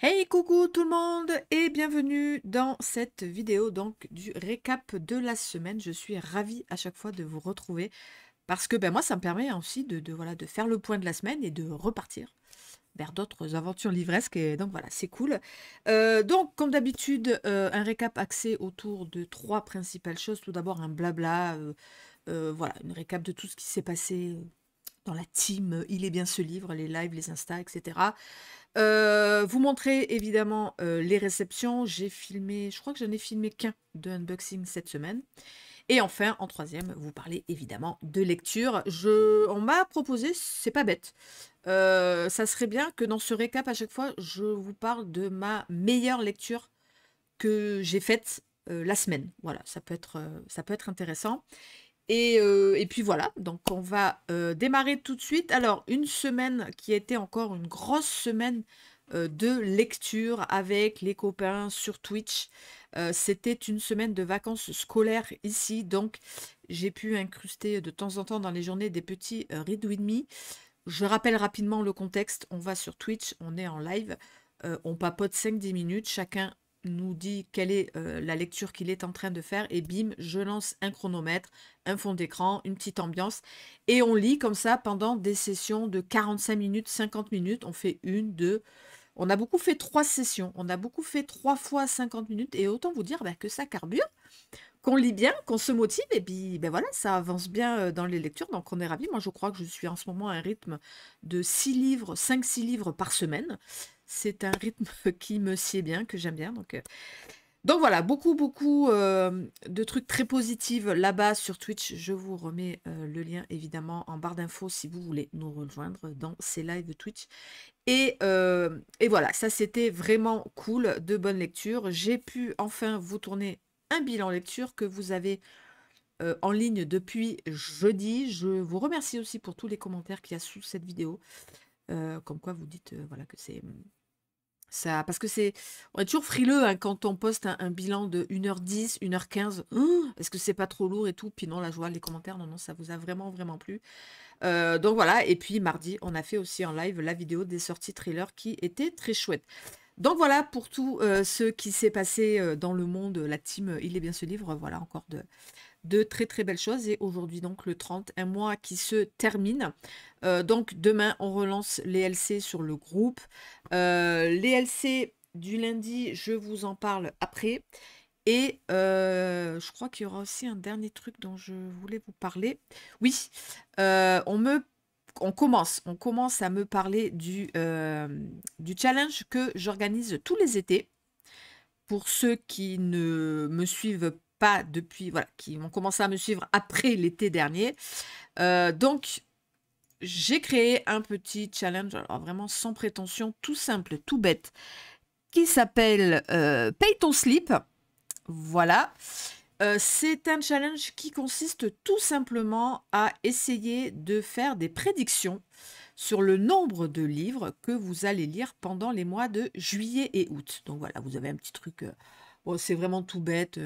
Hey coucou tout le monde et bienvenue dans cette vidéo donc du récap de la semaine. Je suis ravie à chaque fois de vous retrouver parce que ben moi ça me permet aussi de, voilà, de faire le point de la semaine et de repartir vers d'autres aventures livresques et donc voilà c'est cool. Euh, donc comme d'habitude euh, un récap axé autour de trois principales choses. Tout d'abord un blabla, euh, voilà une récap de tout ce qui s'est passé dans la team Il est bien ce livre, les lives, les Insta, etc. Euh, vous montrez évidemment euh, les réceptions. J'ai filmé, je crois que j'en ai filmé qu'un de unboxing cette semaine. Et enfin, en troisième, vous parlez évidemment de lecture. Je, on m'a proposé, c'est pas bête. Euh, ça serait bien que dans ce récap, à chaque fois, je vous parle de ma meilleure lecture que j'ai faite la semaine. Voilà, ça peut être, ça peut être intéressant. Et, euh, et, puis voilà, donc on va euh, démarrer tout de suite. Alors, une semaine qui a été encore une grosse semaine euh, de lecture avec les copains sur Twitch. C'était une semaine de vacances scolaires ici, donc j'ai pu incruster de temps en temps dans les journées des petits Read With Me. Je rappelle rapidement le contexte, on va sur Twitch, on est en live, on papote 5-10 minutes, chacun nous dit quelle est la lecture qu'il est en train de faire et bim, je lance un chronomètre, un fond d'écran, une petite ambiance et on lit comme ça pendant des sessions de 45 minutes, 50 minutes. On fait une, deux. On a beaucoup fait trois sessions. On a beaucoup fait trois fois 50 minutes et autant vous dire bah, que ça carbure, qu'on lit bien, qu'on se motive et puis ben voilà, ça avance bien dans les lectures. Donc on est ravis. Moi je crois que je suis en ce moment à un rythme de 6 livres, 5-6 livres par semaine. C'est un rythme qui me sied bien, que j'aime bien. Donc, euh, donc voilà, beaucoup, beaucoup euh, de trucs très positifs là-bas sur Twitch. Je vous remets euh, le lien évidemment en barre d'infos si vous voulez nous rejoindre dans ces lives Twitch. Et, voilà, ça c'était vraiment cool, de bonne lecture. J'ai pu enfin vous tourner un bilan lecture que vous avez en ligne depuis jeudi. Je vous remercie aussi pour tous les commentaires qu'il y a sous cette vidéo. comme quoi vous dites voilà que c'est ça, parce que c'est, on est toujours frileux hein, quand on poste un, bilan de 1h10, 1h15. Est-ce que c'est pas trop lourd et tout Puis non, là, je vois les commentaires. Non, non, ça vous a vraiment, vraiment plu. Euh, donc voilà. Et puis mardi, on a fait aussi en live la vidéo des sorties trailer qui était très chouette. Donc voilà pour tout euh, ce qui s'est passé euh, dans le monde, la team Il est bien ce livre. Voilà encore de, de très très belles choses. Et aujourd'hui donc le 30, un mois qui se termine. Euh, donc demain on relance les LC sur le groupe. Euh, les LC du lundi, je vous en parle après. Et euh, je crois qu'il y aura aussi un dernier truc dont je voulais vous parler. Oui, on me on commence, on commence à me parler du, du challenge que j'organise tous les étés. Pour ceux qui ne me suivent pas depuis, voilà, qui ont commencé à me suivre après l'été dernier. Euh, donc, j'ai créé un petit challenge, alors vraiment sans prétention, tout simple, tout bête, qui s'appelle euh, Paye ton slip. Voilà. Euh, c'est un challenge qui consiste tout simplement à essayer de faire des prédictions sur le nombre de livres que vous allez lire pendant les mois de juillet et août. Donc voilà, vous avez un petit truc, c'est vraiment tout bête.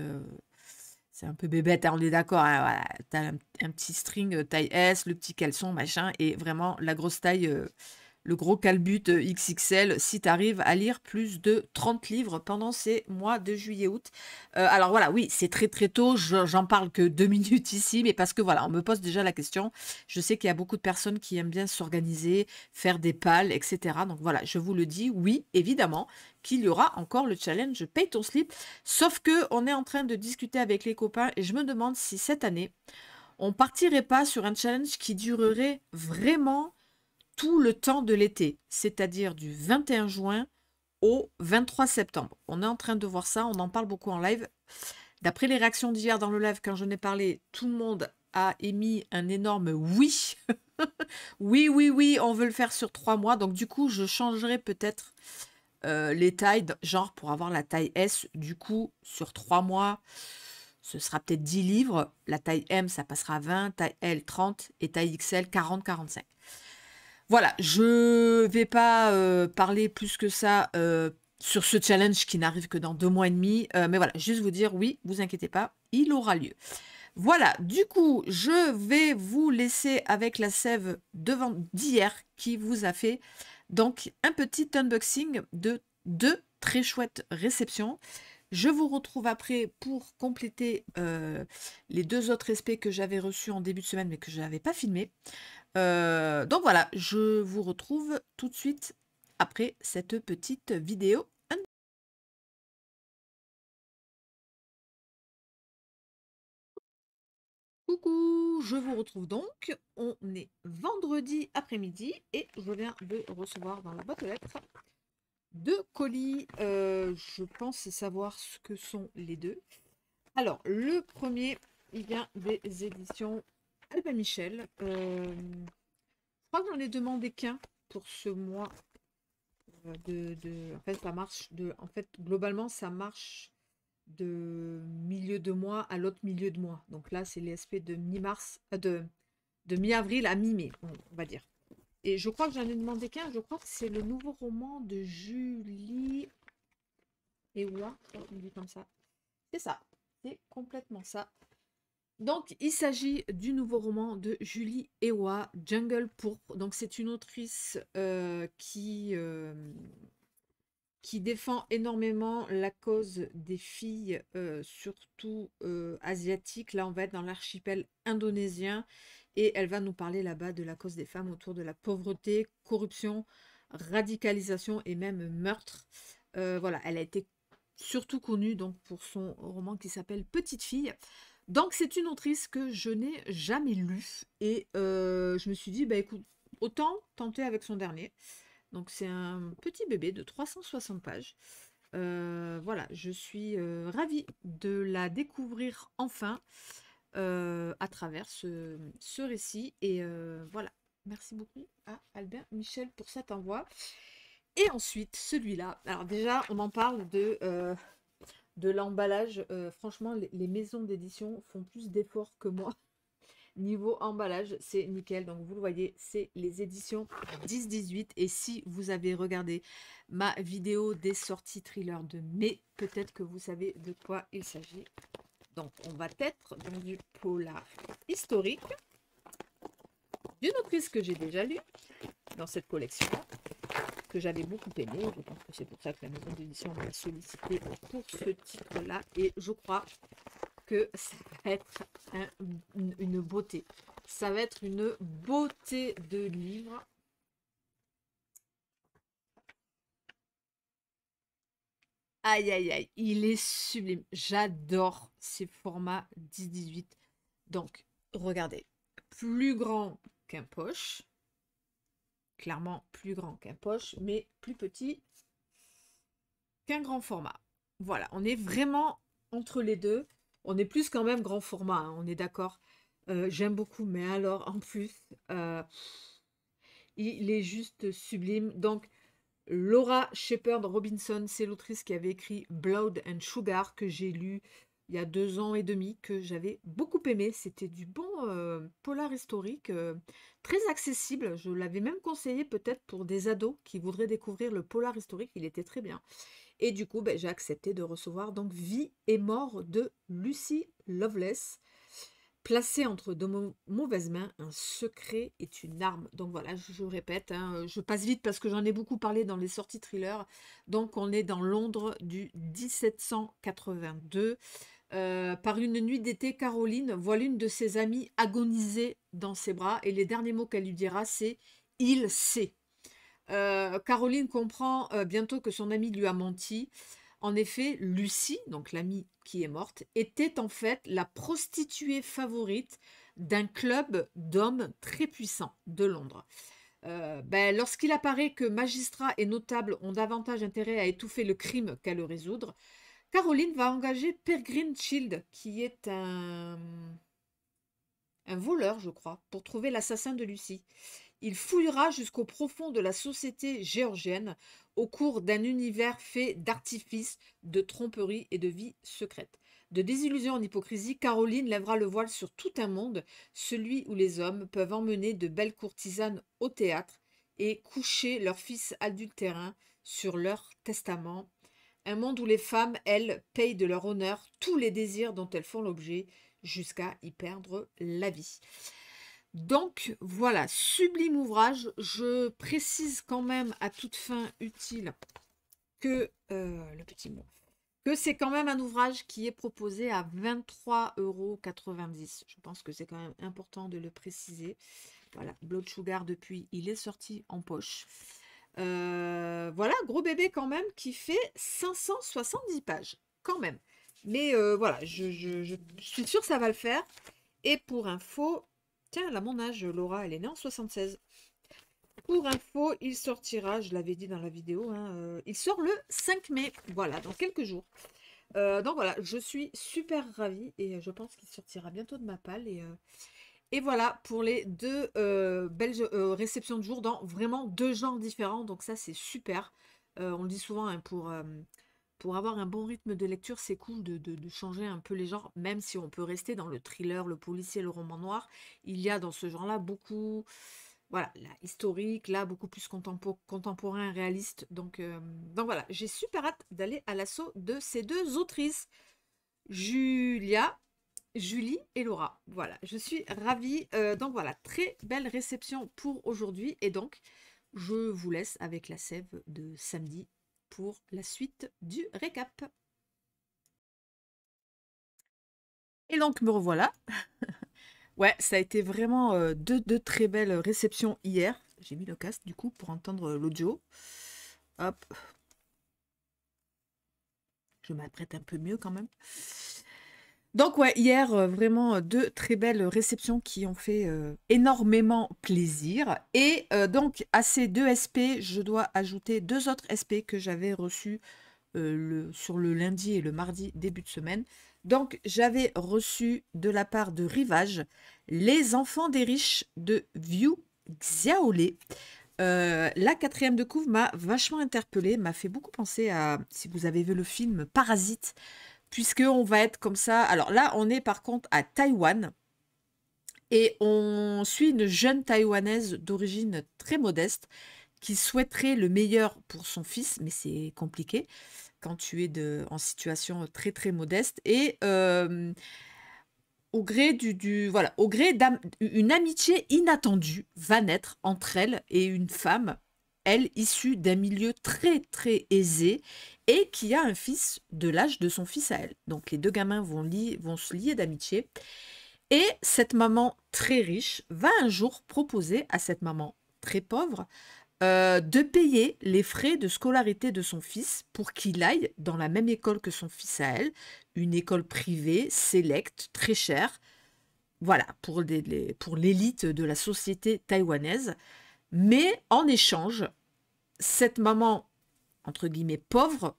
C'est un peu bébête, hein, on est d'accord. Hein, un, petit string euh, taille S, le petit caleçon, machin, et vraiment la grosse taille, euh, le gros calbut euh, XXL, si tu arrives à lire plus de 30 livres pendant ces mois de juillet-août. alors voilà, oui, c'est très très tôt, j'en parle que deux minutes ici, mais parce que voilà, on me pose déjà la question. Je sais qu'il y a beaucoup de personnes qui aiment bien s'organiser, faire des pales, etc. Donc voilà, je vous le dis, oui, évidemment, qu'il y aura encore le challenge Paye ton slip. Sauf que on est en train de discuter avec les copains et je me demande si cette année, on partirait pas sur un challenge qui durerait vraiment tout le temps de l'été, c'est-à-dire du 21 juin au 23 septembre. On est en train de voir ça, on en parle beaucoup en live. D'après les réactions d'hier dans le live, quand j'en ai parlé, tout le monde a émis un énorme oui. oui, oui, oui, on veut le faire sur trois mois. Donc du coup, je changerai peut-être euh, les tailles, genre pour avoir la taille S, du coup, sur 3 mois, ce sera peut-être 10 livres. La taille M, ça passera à 20, taille L, 30 et taille XL, 40, 45. Voilà, je vais pas euh, parler plus que ça euh, sur ce challenge qui n'arrive que dans deux mois et demi. mais voilà, juste vous dire, oui, vous inquiétez pas, il aura lieu. Voilà, du coup, je vais vous laisser avec la sève d'hier qui vous a fait donc, un petit unboxing de deux très chouettes réceptions. Je vous retrouve après pour compléter euh, les deux autres respects que j'avais reçus en début de semaine mais que je n'avais pas filmé. Euh, donc voilà, je vous retrouve tout de suite après cette petite vidéo. Coucou, je vous retrouve donc. On est vendredi après-midi et je viens de recevoir dans la boîte aux lettres deux colis. Euh, je pense savoir ce que sont les deux. Alors, le premier, il vient des éditions Albin Michel. Euh, je crois que j'en ai demandé qu'un pour ce mois. Euh, de, en fait, ça marche de. En fait, globalement, ça marche de milieu de mois à l'autre milieu de mois. Donc là, c'est l'ESP de mi-mars, de, de mi-avril à mi-mai, on va dire. Et je crois que j'en ai demandé qu'un. Je crois que c'est le nouveau roman de Julie. Oh, dit comme ça. C'est ça. C'est complètement ça. Donc, il s'agit du nouveau roman de Julie Ewa, Jungle Pourpre. Donc, c'est une autrice euh, qui, euh, qui défend énormément la cause des filles, euh, surtout asiatiques. Là, on va être dans l'archipel indonésien et elle va nous parler là-bas de la cause des femmes autour de la pauvreté, corruption, radicalisation et même meurtre. Voilà, elle a été surtout connue donc pour son roman qui s'appelle Petite fille. Donc c'est une autrice que je n'ai jamais lue et euh, je me suis dit bah écoute autant tenter avec son dernier. Donc c'est un petit bébé de 360 pages. Euh, voilà, je suis ravie de la découvrir enfin. Euh, à travers ce, récit. Et euh, voilà, merci beaucoup à Albert Michel pour cet envoi. Et ensuite, celui-là. Alors déjà, on en parle de, euh, de l'emballage. franchement, les, maisons d'édition font plus d'efforts que moi. Niveau emballage, c'est nickel. Donc vous le voyez, c'est les éditions 10-18. Et si vous avez regardé ma vidéo des sorties thriller de mai, peut-être que vous savez de quoi il s'agit. Donc, on va être dans du polar historique d'une autrice que j'ai déjà lue dans cette collection, que j'avais beaucoup aimé. Je pense que c'est pour ça que la maison d'édition m'a sollicité pour ce titre-là. Et je crois que ça va être une beauté. Ça va être une beauté de livre. Aïe, aïe, aïe, il est sublime. J'adore ces formats 10-18. Donc, regardez, plus grand qu'un poche. Clairement plus grand qu'un poche, mais plus petit qu'un grand format. Voilà, on est vraiment entre les deux. On est plus quand même grand format, hein, on est d'accord. Euh, j'aime beaucoup, mais alors en plus, euh, il est juste sublime. Donc, Laura Shepard Robinson, c'est l'autrice qui avait écrit Blood and Sugar, que j'ai lu il y a deux ans et demi, que j'avais beaucoup aimé. C'était du bon euh, polar historique, euh, très accessible. Je l'avais même conseillé peut-être pour des ados qui voudraient découvrir le polar historique. Il était très bien. Et du coup, ben, j'ai accepté de recevoir donc Vie et mort de Lucy Loveless. Placé entre de mauvaises mains, un secret est une arme. Donc voilà, je, répète, hein, je passe vite parce que j'en ai beaucoup parlé dans les sorties thrillers. Donc on est dans Londres du 1782. Euh, par une nuit d'été, Caroline voit l'une de ses amies agoniser dans ses bras et les derniers mots qu'elle lui dira, c'est « il sait euh, Caroline comprend euh, bientôt que son amie lui a menti. En effet, Lucie, donc l'amie qui est morte, était en fait la prostituée favorite d'un club d'hommes très puissants de Londres. Ben, lorsqu'il apparaît que magistrats et notables ont davantage intérêt à étouffer le crime qu'à le résoudre, Caroline va engager Peregrine Shield, qui est un, un voleur, je crois, pour trouver l'assassin de Lucie. Il fouillera jusqu'au profond de la société géorgienne au cours d'un univers fait d'artifices, de tromperies et de vie secrète. De désillusion en hypocrisie, Caroline lèvera le voile sur tout un monde, celui où les hommes peuvent emmener de belles courtisanes au théâtre et coucher leurs fils adultérins sur leur testament. Un monde où les femmes, elles, payent de leur honneur tous les désirs dont elles font l'objet jusqu'à y perdre la vie. Donc voilà, sublime ouvrage. Je précise quand même à toute fin utile que le petit mot que c'est quand même un ouvrage qui est proposé à 23,90 euros. Je pense que c'est quand même important de le préciser. Voilà, Blood Sugar depuis, il est sorti en poche. Euh, voilà, gros bébé quand même qui fait 570 pages, quand même. Mais euh, voilà, je, suis sûre que ça va le faire. Et pour info, tiens, elle a mon âge, Laura, elle est née en 76. Pour info, il sortira, je l'avais dit dans la vidéo, hein, euh, il sort le 5 mai, voilà, dans quelques jours. Donc voilà, je suis super ravie et je pense qu'il sortira bientôt de ma palle. Et, et voilà pour les deux belles réceptions de jour dans vraiment deux genres différents. Donc ça, c'est super. on le dit souvent, hein, pour, pour avoir un bon rythme de lecture, c'est cool de, de, changer un peu les genres, même si on peut rester dans le thriller, le policier, le roman noir. Il y a dans ce genre-là beaucoup voilà, là, historique, là, beaucoup plus contemporain, réaliste. Donc, euh, donc voilà, j'ai super hâte d'aller à l'assaut de ces deux autrices, Julia, Julie et Laura. Voilà, je suis ravie. Euh, donc voilà, très belle réception pour aujourd'hui. Et donc, je vous laisse avec la sève de samedi pour la suite du récap. Et donc, me revoilà. Ouais, ça a été vraiment deux, très belles réceptions hier. J'ai mis le casque du coup pour entendre l'audio. Hop. Je m'apprête un peu mieux quand même. Donc ouais, hier, vraiment deux très belles réceptions qui ont fait énormément plaisir. Et donc à ces deux SP, je dois ajouter deux autres SP que j'avais reçus sur le lundi et le mardi début de semaine. Donc, j'avais reçu de la part de Rivage Les enfants des riches de View Xiaolé. Euh, la quatrième de couve m'a vachement interpellée, m'a fait beaucoup penser à, si vous avez vu le film Parasite, puisqu'on va être comme ça. Alors là, on est par contre à Taïwan. Et on suit une jeune taïwanaise d'origine très modeste qui souhaiterait le meilleur pour son fils, mais c'est compliqué quand tu es de, en situation très très modeste. Et au gré du, voilà, au gré d'une amitié inattendue va naître entre elle et une femme, elle issue d'un milieu très très aisé et qui a un fils de l'âge de son fils à elle. Donc les deux gamins vont, vont se lier d'amitié. Et cette maman très riche va un jour proposer à cette maman très pauvre euh, de payer les frais de scolarité de son fils pour qu'il aille dans la même école que son fils à elle, une école privée, sélecte, très chère, voilà, pour l'élite de la société taïwanaise. Mais en échange, cette maman, entre guillemets, pauvre,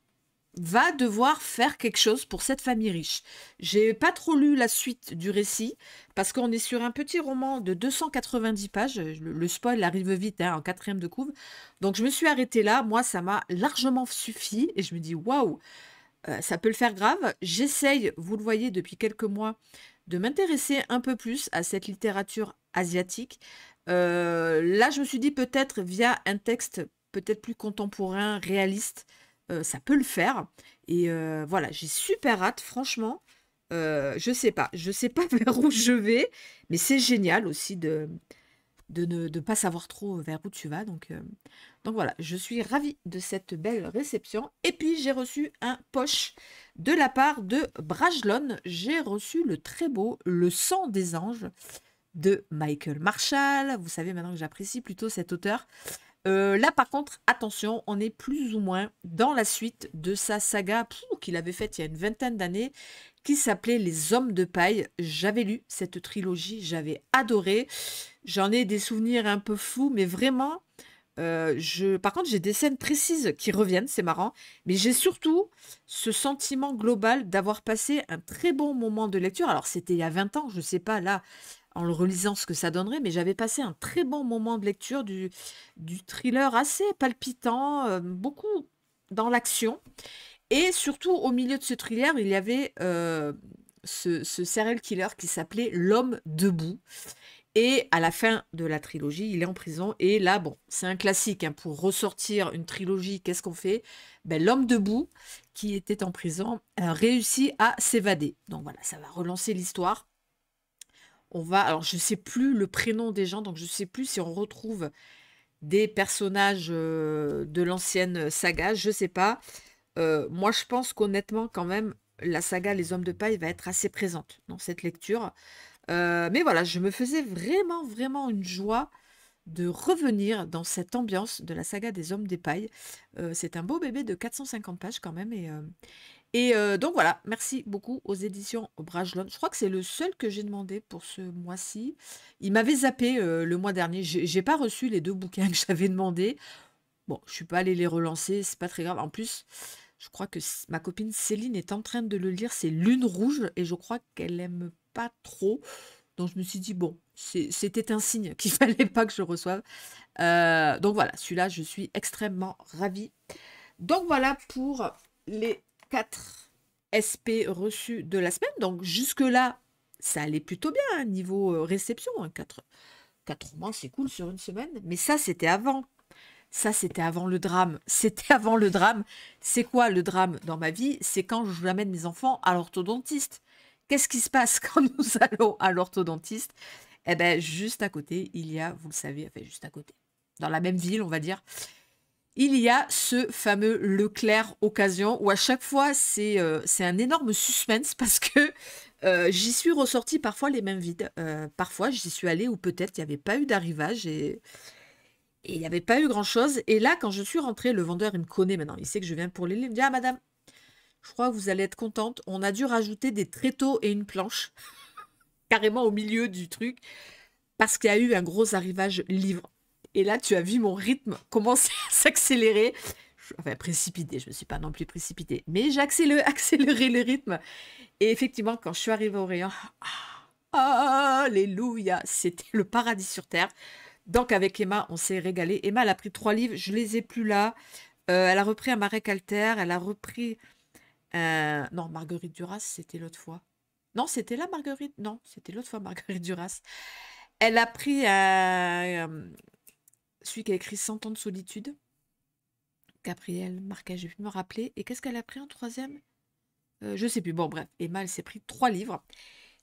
va devoir faire quelque chose pour cette famille riche. J'ai pas trop lu la suite du récit parce qu'on est sur un petit roman de 290 pages. Le, spoil arrive vite hein, en quatrième de couve. Donc je me suis arrêtée là. Moi, ça m'a largement suffi et je me dis waouh, euh, ça peut le faire grave. J'essaye, vous le voyez depuis quelques mois, de m'intéresser un peu plus à cette littérature asiatique. Euh, là, je me suis dit peut-être via un texte peut-être plus contemporain, réaliste, ça peut le faire. Et voilà, j'ai super hâte, franchement. je sais pas, je sais pas vers où je vais, mais c'est génial aussi de, de ne pas savoir trop vers où tu vas. Donc, donc voilà, je suis ravie de cette belle réception. Et puis j'ai reçu un poche de la part de Brajlon. J'ai reçu le très beau Le sang des anges de Michael Marshall. Vous savez maintenant que j'apprécie plutôt cet auteur. Euh, là, par contre, attention, on est plus ou moins dans la suite de sa saga qu'il avait faite il y a une vingtaine d'années, qui s'appelait Les Hommes de paille. J'avais lu cette trilogie, j'avais adoré. J'en ai des souvenirs un peu fous, mais vraiment, euh, par contre, j'ai des scènes précises qui reviennent, c'est marrant, mais j'ai surtout ce sentiment global d'avoir passé un très bon moment de lecture. Alors, c'était il y a 20 ans, je ne sais pas, là, en le relisant ce que ça donnerait, mais j'avais passé un très bon moment de lecture du, du thriller assez palpitant, euh, beaucoup dans l'action. Et surtout, au milieu de ce thriller, il y avait euh, ce, ce, serial killer qui s'appelait L'homme debout. Et à la fin de la trilogie, il est en prison. Et là, bon, c'est un classique. Hein, pour ressortir une trilogie, qu'est-ce qu'on fait? Ben, L'homme debout, qui était en prison, a réussi à s'évader. Donc voilà, ça va relancer l'histoire on va, alors je ne sais plus le prénom des gens, donc je ne sais plus si on retrouve des personnages de l'ancienne saga, je sais pas. moi, je pense qu'honnêtement, quand même, la saga Les Hommes de Paille va être assez présente dans cette lecture. mais voilà, je me faisais vraiment, vraiment une joie de revenir dans cette ambiance de la saga des Hommes des Pailles. c'est un beau bébé de 450 pages quand même. Et donc voilà, merci beaucoup aux éditions Brajlon. Je crois que c'est le seul que j'ai demandé pour ce mois-ci. Il m'avait zappé le mois dernier. J'ai pas reçu les deux bouquins que j'avais demandé. Bon, je suis pas allée les relancer, c'est pas très grave. En plus, je crois que ma copine Céline est en train de le lire. C'est Lune Rouge et je crois qu'elle aime pas trop. Donc je me suis dit, bon, c'était un signe qu'il fallait pas que je reçoive. Euh, donc voilà, celui-là, je suis extrêmement ravie. Donc voilà pour les quatre SP reçus de la semaine. Donc jusque-là, ça allait plutôt bien, hein, niveau euh, réception. Hein, 4, 4 mois, c'est cool sur une semaine. Mais ça, c'était avant. Ça, c'était avant le drame. C'était avant le drame. C'est quoi le drame dans ma vie? C'est quand je amène mes enfants à l'orthodontiste. Qu'est-ce qui se passe quand nous allons à l'orthodontiste? Eh bien, juste à côté, il y a, vous le savez, enfin, juste à côté, dans la même ville, on va dire, il y a ce fameux Leclerc Occasion où à chaque fois, c'est euh, un énorme suspense parce que euh, j'y suis ressortie parfois les mêmes vides. Euh, parfois, j'y suis allée où peut-être il n'y avait pas eu d'arrivage et il n'y avait pas eu grand-chose. Et là, quand je suis rentrée, le vendeur, il me connaît maintenant. Il sait que je viens pour les livres. Il me dit, ah madame, je crois que vous allez être contente. On a dû rajouter des tréteaux et une planche carrément au milieu du truc parce qu'il y a eu un gros arrivage livre. Et là, tu as vu mon rythme commencer à s'accélérer. Enfin, précipité, je ne me suis pas non plus précipité, mais j'ai accéléré, le rythme. Et effectivement, quand je suis arrivée au rayon, ah, alléluia, c'était le paradis sur terre. Donc avec Emma, on s'est régalé. Emma, elle a pris trois livres, je les ai plus là. Euh, elle a repris un marais calter, elle a repris euh, non, Marguerite Duras, c'était l'autre fois. Non, c'était la Marguerite? Non, c'était l'autre fois Marguerite Duras. Elle a pris euh, celui qui a écrit Cent ans de solitude. Gabriel Marquet, je vais me rappeler. Et qu'est-ce qu'elle a pris en troisième? Euh, Je sais plus. Bon, bref, Emma, elle s'est pris trois livres.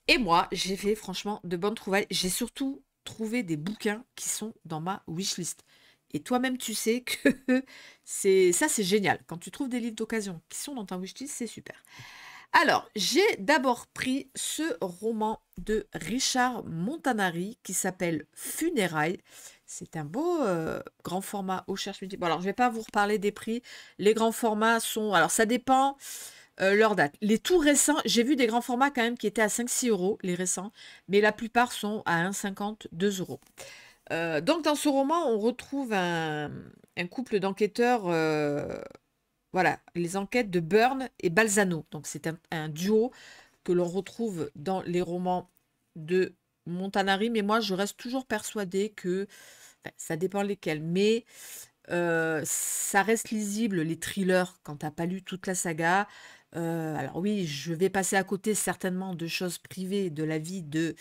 Et moi, j'ai fait franchement de bonnes trouvailles. J'ai surtout trouvé des bouquins qui sont dans ma wishlist. Et toi-même, tu sais que c'est ça, c'est génial. Quand tu trouves des livres d'occasion qui sont dans ta wishlist, c'est super. Alors, j'ai d'abord pris ce roman de Richard Montanari qui s'appelle Funérailles. C'est un beau euh, grand format au cherche Bon, alors, je ne vais pas vous reparler des prix. Les grands formats sont. Alors, ça dépend euh, leur date. Les tout récents, j'ai vu des grands formats quand même qui étaient à 5-6 euros, les récents, mais la plupart sont à 1,50, 2 euros. Euh, donc dans ce roman, on retrouve un, couple d'enquêteurs, voilà, les enquêtes de Byrne et Balzano. Donc c'est un, duo que l'on retrouve dans les romans de Montanari, mais moi je reste toujours persuadée que, ça dépend lesquels, mais euh, ça reste lisible, les thrillers, quand tu n'as pas lu toute la saga. alors oui, je vais passer à côté certainement de choses privées de la vie de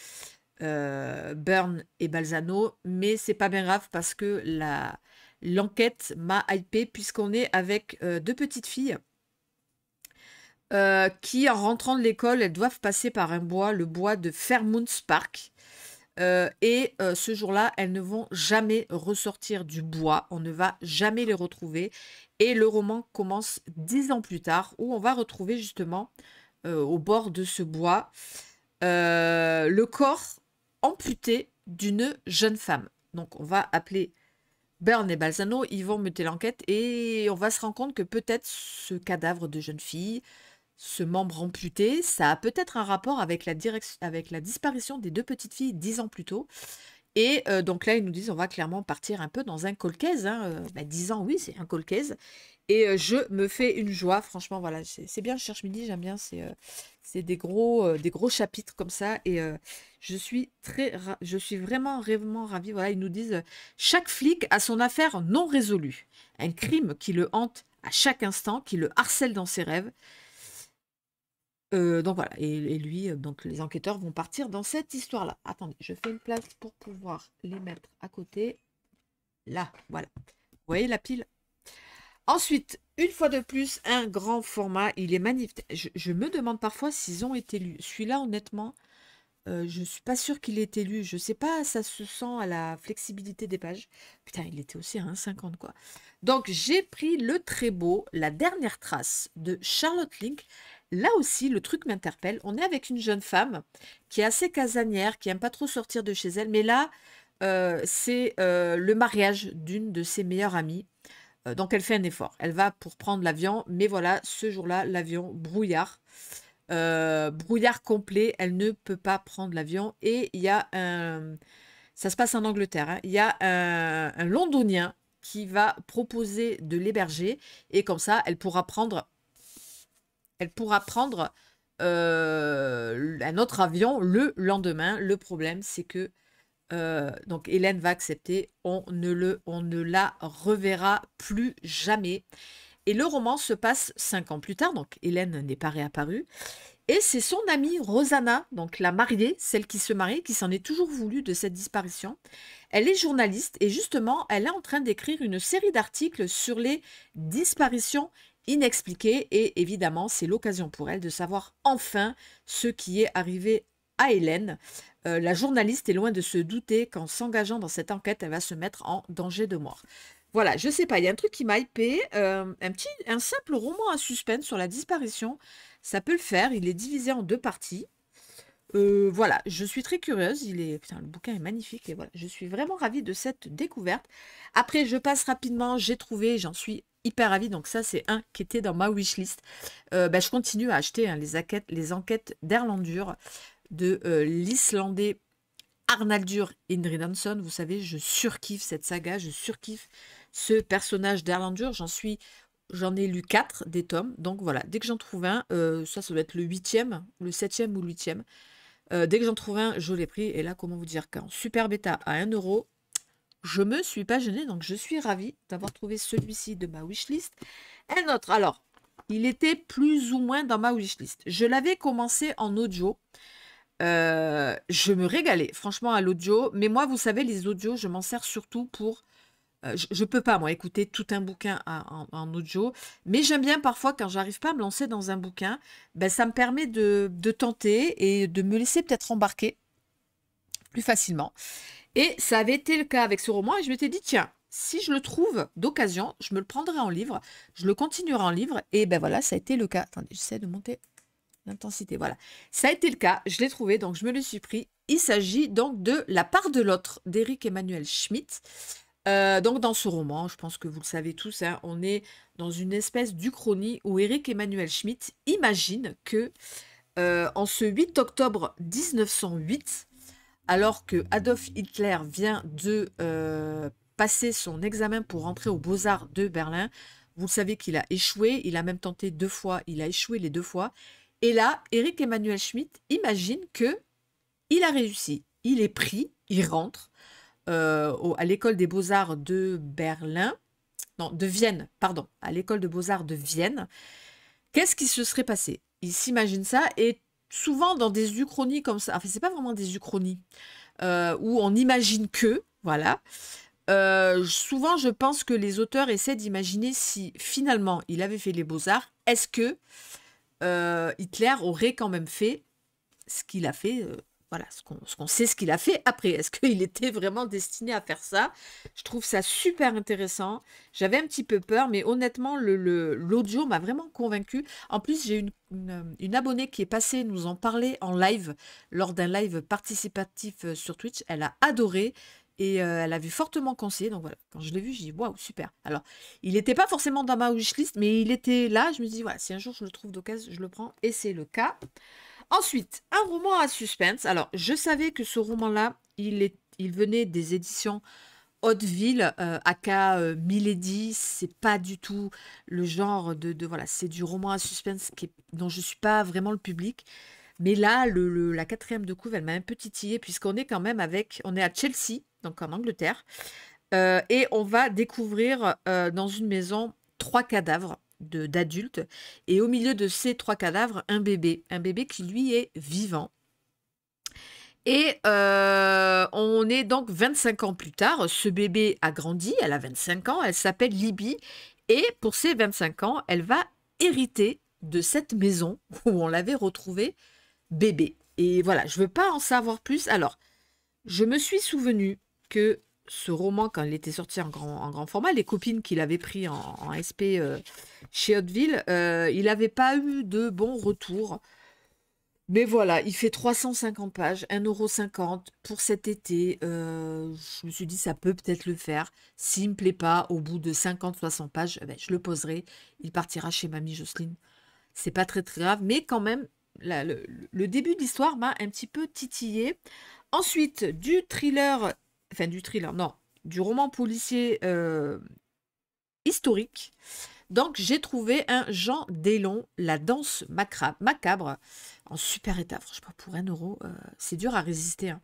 euh, Burn et Balzano, mais c'est pas bien grave parce que la l'enquête m'a hypé puisqu'on est avec euh, deux petites filles euh, qui, en rentrant de l'école, elles doivent passer par un bois, le bois de Fairmount Park. et ce jour-là, elles ne vont jamais ressortir du bois, on ne va jamais les retrouver. Et le roman commence dix ans plus tard, où on va retrouver justement au bord de ce bois le corps amputé d'une jeune femme. Donc on va appeler Bern et Balzano, ils vont muter l'enquête et on va se rendre compte que peut-être ce cadavre de jeune fille, ce membre amputé, ça a peut-être un rapport avec la, disparition des deux petites filles dix ans plus tôt. Et euh, donc là, ils nous disent on va clairement partir un peu dans un colcaise. Hein, euh, bah, dix ans, oui, c'est un colcaise. Et euh, je me fais une joie, franchement, voilà, c'est bien, je cherche midi, j'aime bien, c'est des, gros, des gros chapitres comme ça. Et je suis très, je suis vraiment, vraiment ravie. Voilà, ils nous disent chaque flic a son affaire non résolue, un crime qui le hante à chaque instant, qui le harcèle dans ses rêves. Euh, donc voilà, et, lui, euh, donc les enquêteurs vont partir dans cette histoire-là. Attendez, je fais une place pour pouvoir les mettre à côté. Là, voilà. Vous voyez la pile? Ensuite, une fois de plus, un grand format. Il est magnifique. Je, me demande parfois s'ils ont été lus. Celui-là, honnêtement, Euh, je suis pas sûre qu'il ait été lu. Je sais pas, ça se sent à la flexibilité des pages. Putain, il était aussi à 1,50 quoi. Donc j'ai pris le très beau, la dernière trace de Charlotte Link. Là aussi, le truc m'interpelle. On est avec une jeune femme qui est assez casanière, qui aime pas trop sortir de chez elle. Mais là, euh, c'est euh, le mariage d'une de ses meilleures amies. Euh, donc elle fait un effort. Elle va pour prendre l'avion. Mais voilà, ce jour-là, l'avion brouillard. brouillard complet. Elle ne peut pas prendre l'avion. Et il y a un... Ça se passe en Angleterre. Hein. Il y a un, un londonien qui va proposer de l'héberger. Et comme ça, elle pourra prendre elle pourra prendre euh, un autre avion le lendemain. Le problème, c'est que euh, donc Hélène va accepter. On ne, le, on ne la reverra plus jamais. Et le roman se passe cinq ans plus tard, donc Hélène n'est pas réapparue. Et c'est son amie Rosanna, donc la mariée, celle qui se marie, qui s'en est toujours voulu de cette disparition. Elle est journaliste et justement, elle est en train d'écrire une série d'articles sur les disparitions inexpliquée et évidemment c'est l'occasion pour elle de savoir enfin ce qui est arrivé à Hélène. Euh, la journaliste est loin de se douter qu'en s'engageant dans cette enquête, elle va se mettre en danger de mort. Voilà, je sais pas, il y a un truc qui m'a hypé, euh, un petit, un simple roman à suspense sur la disparition, ça peut le faire, il est divisé en deux parties. Euh, voilà, je suis très curieuse. Il est, putain, le bouquin est magnifique et voilà, je suis vraiment ravie de cette découverte. Après, je passe rapidement. J'ai trouvé, j'en suis hyper ravie. Donc ça, c'est un qui était dans ma wishlist. Bah, je continue à acheter hein, les, enquêtes, les enquêtes d'Erlandur de euh, l'Islandais Arnaldur Indridansson. Vous savez, je surkiffe cette saga, je surkiffe ce personnage d'Erlandur. J'en suis, j'en ai lu quatre des tomes. Donc voilà, dès que j'en trouve un, euh, ça, ça doit être le huitième, le septième ou le huitième. dès que j'en trouve un, je l'ai pris. Et là, comment vous dire qu'en super bêta à 1 euro, je me suis pas gênée, donc je suis ravie d'avoir trouvé celui-ci de ma wishlist. Un autre, alors, il était plus ou moins dans ma wishlist. Je l'avais commencé en audio. Euh, je me régalais, franchement, à l'audio. Mais moi, vous savez, les audios, je m'en sers surtout pour... Euh, je ne peux pas, moi, écouter tout un bouquin en, audio. Mais j'aime bien parfois, quand j'arrive pas à me lancer dans un bouquin, ben, ça me permet de, de tenter et de me laisser peut-être embarquer plus facilement. Et ça avait été le cas avec ce roman, et je m'étais dit, tiens, si je le trouve d'occasion, je me le prendrai en livre, je le continuerai en livre, et ben voilà, ça a été le cas. Attendez, j'essaie de monter l'intensité, voilà. Ça a été le cas, je l'ai trouvé, donc je me le suis pris. Il s'agit donc de La part de l'autre d'Éric Emmanuel Schmitt. Euh, donc dans ce roman, je pense que vous le savez tous, hein, on est dans une espèce d'uchronie où Éric Emmanuel Schmitt imagine que euh, en ce 8 octobre 1908, alors que Adolf Hitler vient de euh, passer son examen pour rentrer aux Beaux-Arts de Berlin. Vous savez qu'il a échoué, il a même tenté deux fois, il a échoué les deux fois. Et là, Eric Emmanuel Schmitt imagine que il a réussi. Il est pris, il rentre euh, à l'école des beaux-arts de Berlin, non, de Vienne, pardon, à l'école de beaux-arts de Vienne. Qu'est-ce qui se serait passé? Il s'imagine ça et souvent dans des uchronies comme ça, enfin c'est pas vraiment des uchronies, euh, où on imagine que, voilà. Euh, souvent, je pense que les auteurs essaient d'imaginer si finalement il avait fait les beaux-arts, est-ce que euh, Hitler aurait quand même fait ce qu'il a fait voilà, ce qu'on sait ce qu'il a fait après. Est-ce qu'il était vraiment destiné à faire ça? Je trouve ça super intéressant. J'avais un petit peu peur, mais honnêtement, l'audio le, m'a vraiment convaincu. En plus, j'ai une, une, abonnée qui est passée nous en parler en live, lors d'un live participatif euh, sur Twitch. Elle a adoré. Et euh, elle a vu fortement conseillé. Donc voilà, quand je l'ai vu, j'ai dit waouh, super. Alors, il n'était pas forcément dans ma wishlist, mais il était là. Je me dis, voilà, si un jour je le trouve d'occasion, je le prends. Et c'est le cas. Ensuite, un roman à suspense. Alors, je savais que ce roman-là, il, est, il venait des éditions Hauteville, euh, aka euh, Milady, c'est pas du tout le genre de, voilà, c'est du roman à suspense dont je suis pas vraiment le public. Mais là, le, la quatrième de couve, elle m'a un peu titillé puisqu'on est quand même avec, on est à Chelsea, donc en Angleterre, euh, et on va découvrir euh, dans une maison trois cadavres d'adultes. Et au milieu de ces trois cadavres, un bébé. Un bébé qui, lui, est vivant. Et euh, on est donc 25 ans plus tard. Ce bébé a grandi, elle a 25 ans, elle s'appelle Libby. Et pour ses 25 ans, elle va hériter de cette maison où on l'avait retrouvée bébé. Et voilà, je veux pas en savoir plus. Alors, je me suis souvenu que ce roman, quand il était sorti en grand, format, les copines qu'il avait pris en, SP euh, chez Hauteville, euh, il n'avait pas eu de bons retours. Mais voilà, il fait 350 pages, 1,50€ pour cet été. Euh, je me suis dit, ça peut peut-être le faire. S'il ne me plaît pas, au bout de 50-60 pages, eh ben, je le poserai. Il partira chez Mamie Jocelyne. C'est pas très très grave, mais quand même, le, début de l'histoire m'a un petit peu titillé. Ensuite, du thriller, enfin du thriller, non, du roman policier euh, historique. Donc, j'ai trouvé un Jean Délon, La danse macabre, en super état. Franchement, pour un euro, euh, c'est dur à résister. Hein.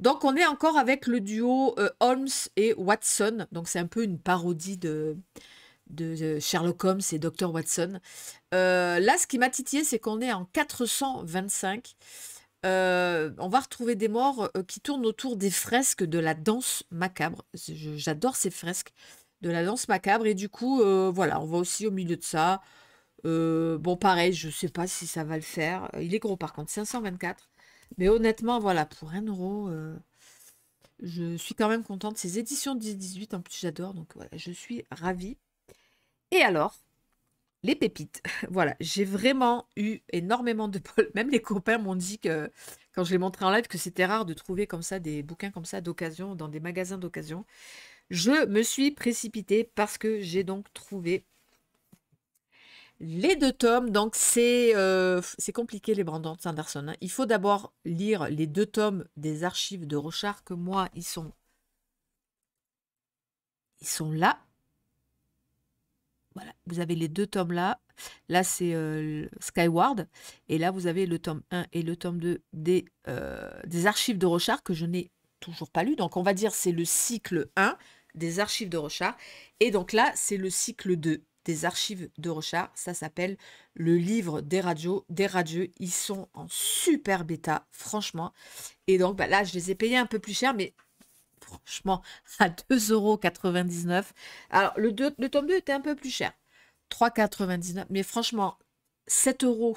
Donc, on est encore avec le duo euh, Holmes et Watson. Donc, c'est un peu une parodie de, de Sherlock Holmes et Dr. Watson. Là, ce qui m'a titillé, c'est qu'on est en 425. On va retrouver des morts qui tournent autour des fresques de la danse macabre. J'adore ces fresques de la danse macabre. Et du coup, euh, voilà, on va aussi au milieu de ça. Euh, bon, pareil, je sais pas si ça va le faire. Il est gros par contre, 524. Mais honnêtement, voilà, pour un euro, euh, je suis quand même contente. Ces éditions 10-18, en plus j'adore, donc voilà, je suis ravie. Et alors, les pépites. voilà, j'ai vraiment eu énormément de bol. Même les copains m'ont dit que quand je les montrais en live que c'était rare de trouver comme ça des bouquins comme ça d'occasion dans des magasins d'occasion. Je me suis précipitée parce que j'ai donc trouvé les deux tomes. Donc, c'est euh, compliqué, les Brandon Sanderson. Hein. Il faut d'abord lire les deux tomes des archives de Rochard, que moi, ils sont, ils sont là. Voilà, vous avez les deux tomes là. Là, c'est euh, Skyward. Et là, vous avez le tome 1 et le tome 2 des, euh, des archives de Rochard que je n'ai toujours pas lu. Donc, on va dire c'est le cycle 1 des archives de Rochard. Et donc là, c'est le cycle 2 des archives de Rochard. Ça s'appelle le livre des radios. Des radieux, ils sont en super bêta, franchement. Et donc bah là, je les ai payés un peu plus cher, mais franchement, à 2,99€. Alors, le, le tome 2 était un peu plus cher. 3,99€. Mais franchement, 7 euros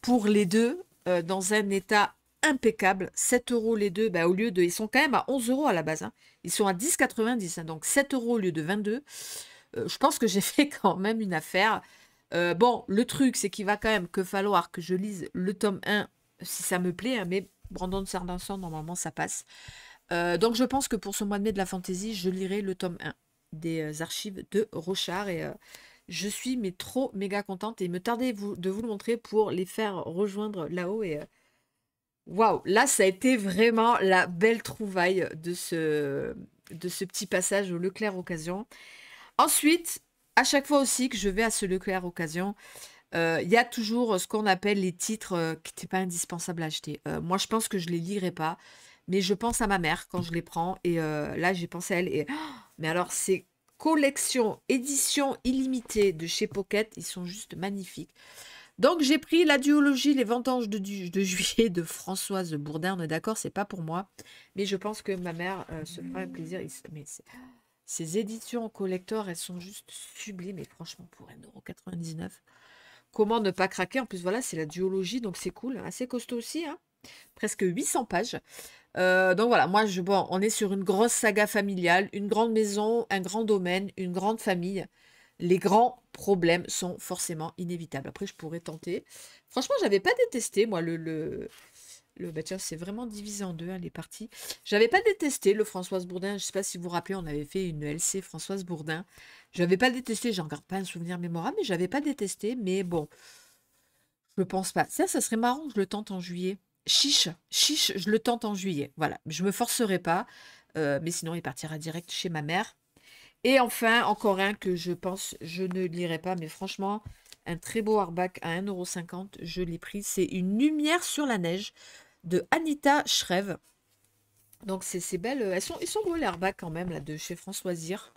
pour les deux, euh, dans un état impeccable. 7 euros les deux, bah, au lieu de. Ils sont quand même à 11 euros à la base. Hein. Ils sont à 10,90. Hein, donc 7 euros au lieu de 22. Euh, je pense que j'ai fait quand même une affaire. Euh, bon, le truc, c'est qu'il va quand même que falloir que je lise le tome 1 si ça me plaît. Hein, mais Brandon Sanderson, normalement, ça passe. Euh, donc je pense que pour ce mois de mai de la fantasy, je lirai le tome 1 des archives de Rochard. Et je suis mais trop méga contente. Et me tardez de vous le montrer pour les faire rejoindre là-haut. Et Waouh, là, ça a été vraiment la belle trouvaille de ce, petit passage au Leclerc Occasion. Ensuite, à chaque fois aussi que je vais à ce Leclerc Occasion, euh, il y a toujours ce qu'on appelle les titres euh, qui n'étaient pas indispensables à acheter. Euh, moi, je pense que je ne les lirai pas, mais je pense à ma mère quand je les prends. Et là, j'ai pensé à elle. Et, mais alors, ces collections, éditions illimitées de chez Pocket, ils sont juste magnifiques. Donc j'ai pris la duologie Les Vendanges de, juillet de Françoise Bourdin. On est d'accord, c'est pas pour moi. Mais je pense que ma mère euh, se fera un plaisir. Mais ces éditions collector, elles sont juste sublimes. Et franchement, pour 1,99€, comment ne pas craquer? En plus, voilà, c'est la duologie, donc c'est cool. Assez costaud aussi. Hein Presque 800 pages. Euh, donc voilà, moi, je, bon, on est sur une grosse saga familiale, une grande maison, un grand domaine, une grande famille les grands problèmes sont forcément inévitables. Après, je pourrais tenter. Franchement, j'avais pas détesté, moi, le... le, le bah c'est vraiment divisé en deux, hein, les parties. J'avais pas détesté le Françoise Bourdin. Je sais pas si vous vous rappelez, on avait fait une LC Françoise Bourdin. Je n'avais pas détesté, j'en garde pas un souvenir mémorable, mais j'avais pas détesté. Mais bon, je pense pas. Ça, ça serait marrant je le tente en juillet. Chiche, chiche, je le tente en juillet. Voilà, je me forcerai pas. Euh, mais sinon, il partira direct chez ma mère. Et enfin, encore un que je pense, je ne lirai pas, mais franchement, un très beau hardback à 1,50€, je l'ai pris. C'est Une lumière sur la neige de Anita Shreve. Donc c'est ces belles, elles sont, ils sont beaux les hardbacks quand même, là, de chez Françoisir.